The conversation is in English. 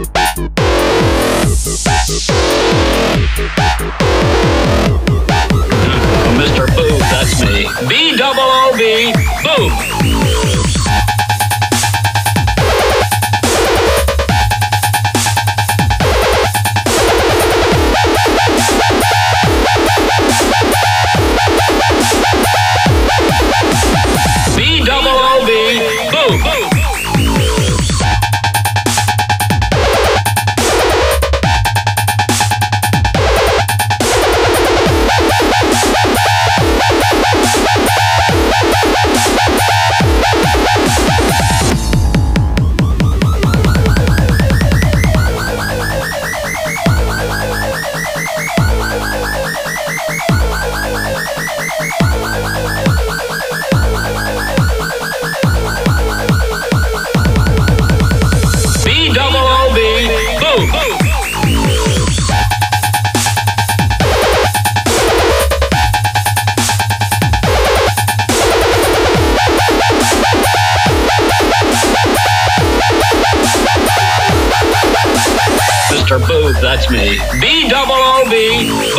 Oh, Mr. Boob, that's me. B double O B, Boob. B Mr. Boob, that's me. B double O B.